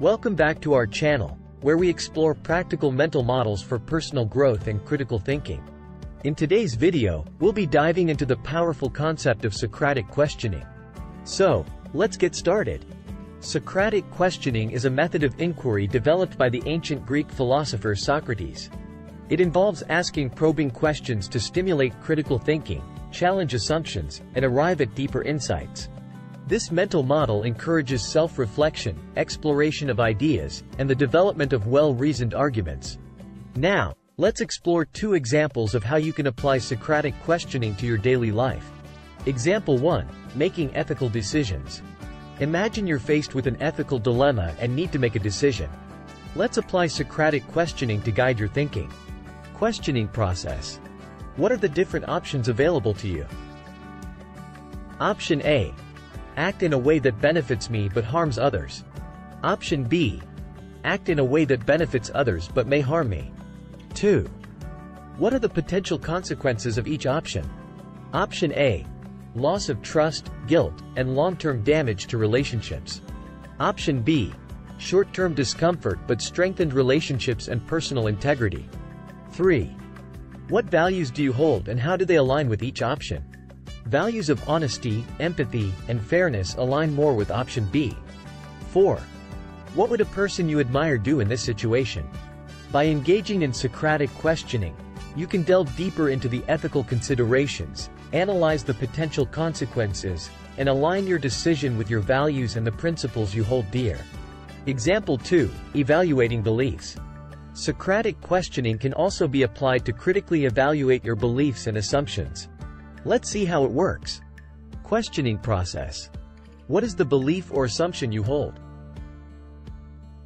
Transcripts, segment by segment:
Welcome back to our channel, where we explore practical mental models for personal growth and critical thinking. In today's video, we'll be diving into the powerful concept of Socratic questioning. So, let's get started. Socratic questioning is a method of inquiry developed by the ancient Greek philosopher Socrates. It involves asking probing questions to stimulate critical thinking, challenge assumptions, and arrive at deeper insights. This mental model encourages self-reflection, exploration of ideas, and the development of well-reasoned arguments. Now, let's explore two examples of how you can apply Socratic questioning to your daily life. Example 1. Making ethical decisions. Imagine you're faced with an ethical dilemma and need to make a decision. Let's apply Socratic questioning to guide your thinking. Questioning process. What are the different options available to you? Option A. Act in a way that benefits me but harms others. Option B. Act in a way that benefits others but may harm me. 2. What are the potential consequences of each option? Option A. Loss of trust, guilt, and long-term damage to relationships. Option B. Short-term discomfort but strengthened relationships and personal integrity. 3. What values do you hold and how do they align with each option? Values of honesty, empathy, and fairness align more with option B. 4. What would a person you admire do in this situation? By engaging in Socratic questioning, you can delve deeper into the ethical considerations, analyze the potential consequences, and align your decision with your values and the principles you hold dear. Example 2. Evaluating beliefs. Socratic questioning can also be applied to critically evaluate your beliefs and assumptions. Let's see how it works. Questioning process. What is the belief or assumption you hold?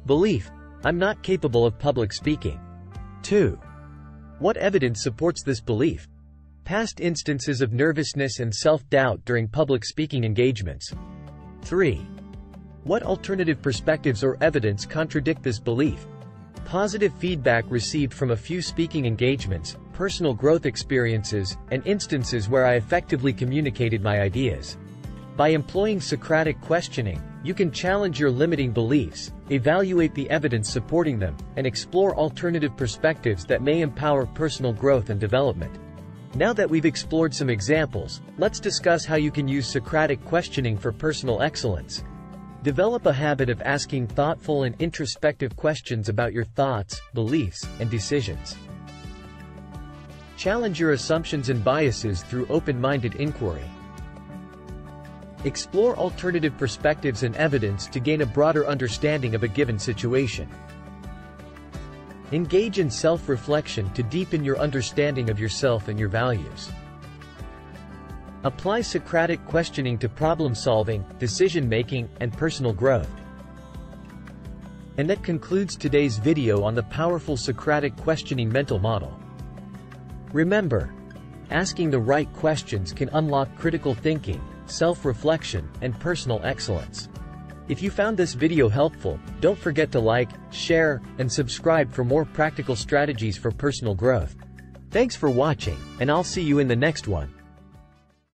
Belief. I'm not capable of public speaking. 2. What evidence supports this belief? Past instances of nervousness and self-doubt during public speaking engagements. 3. What alternative perspectives or evidence contradict this belief? Positive feedback received from a few speaking engagements, personal growth experiences, and instances where I effectively communicated my ideas. By employing Socratic questioning, you can challenge your limiting beliefs, evaluate the evidence supporting them, and explore alternative perspectives that may empower personal growth and development. Now that we've explored some examples, let's discuss how you can use Socratic questioning for personal excellence. Develop a habit of asking thoughtful and introspective questions about your thoughts, beliefs, and decisions. Challenge your assumptions and biases through open-minded inquiry. Explore alternative perspectives and evidence to gain a broader understanding of a given situation. Engage in self-reflection to deepen your understanding of yourself and your values. Apply Socratic questioning to problem-solving, decision-making, and personal growth. And that concludes today's video on the powerful Socratic questioning mental model. Remember, asking the right questions can unlock critical thinking, self-reflection, and personal excellence. If you found this video helpful, don't forget to like, share, and subscribe for more practical strategies for personal growth. Thanks for watching, and I'll see you in the next one.